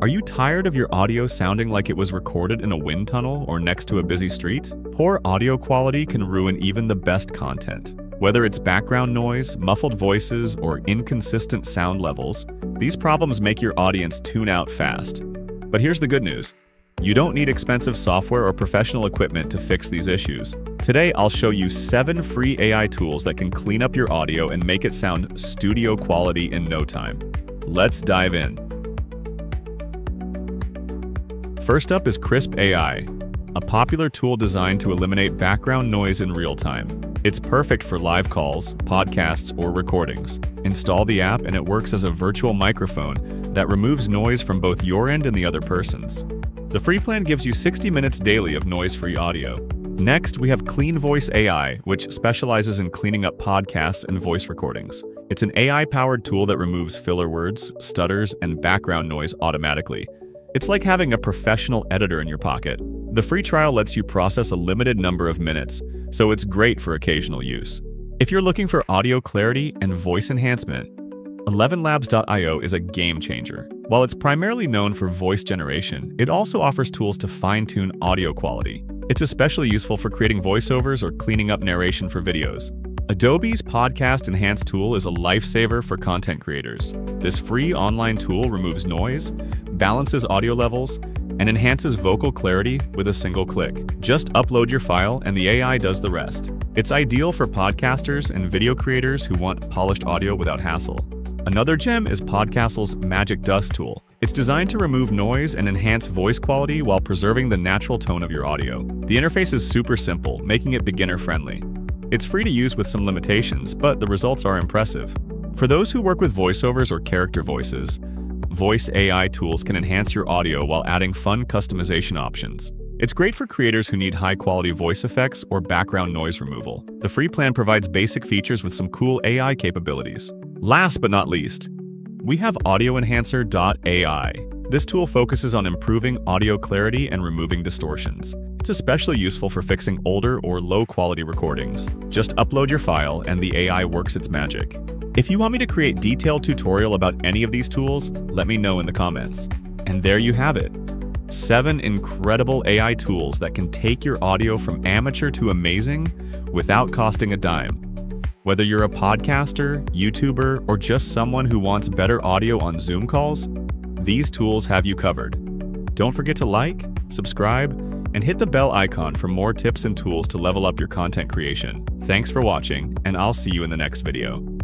Are you tired of your audio sounding like it was recorded in a wind tunnel or next to a busy street? Poor audio quality can ruin even the best content. Whether it's background noise, muffled voices, or inconsistent sound levels, these problems make your audience tune out fast. But here's the good news. You don't need expensive software or professional equipment to fix these issues. Today, I'll show you seven free AI tools that can clean up your audio and make it sound studio quality in no time. Let's dive in. First up is Krisp AI, a popular tool designed to eliminate background noise in real time. It's perfect for live calls, podcasts, or recordings. Install the app and it works as a virtual microphone that removes noise from both your end and the other person's. The free plan gives you 60 minutes daily of noise-free audio. Next, we have Clean Voice AI, which specializes in cleaning up podcasts and voice recordings. It's an AI-powered tool that removes filler words, stutters, and background noise automatically, it's like having a professional editor in your pocket. The free trial lets you process a limited number of minutes, so it's great for occasional use. If you're looking for audio clarity and voice enhancement, elevenlabs.io is a game changer. While it's primarily known for voice generation, it also offers tools to fine-tune audio quality. It's especially useful for creating voiceovers or cleaning up narration for videos. Adobe's Podcast Enhance tool is a lifesaver for content creators. This free online tool removes noise, balances audio levels, and enhances vocal clarity with a single click. Just upload your file and the AI does the rest. It's ideal for podcasters and video creators who want polished audio without hassle. Another gem is Podcastle's Magic Dust tool. It's designed to remove noise and enhance voice quality while preserving the natural tone of your audio. The interface is super simple, making it beginner-friendly. It's free to use with some limitations, but the results are impressive. For those who work with voiceovers or character voices, voice AI tools can enhance your audio while adding fun customization options. It's great for creators who need high-quality voice effects or background noise removal. The free plan provides basic features with some cool AI capabilities. Last but not least, we have AudioEnhancer.ai. This tool focuses on improving audio clarity and removing distortions. It's especially useful for fixing older or low-quality recordings. Just upload your file and the AI works its magic. If you want me to create detailed tutorial about any of these tools, let me know in the comments. And there you have it. Seven incredible AI tools that can take your audio from amateur to amazing without costing a dime. Whether you're a podcaster, YouTuber, or just someone who wants better audio on Zoom calls, these tools have you covered. Don't forget to like, subscribe, and hit the bell icon for more tips and tools to level up your content creation. Thanks for watching, and I'll see you in the next video.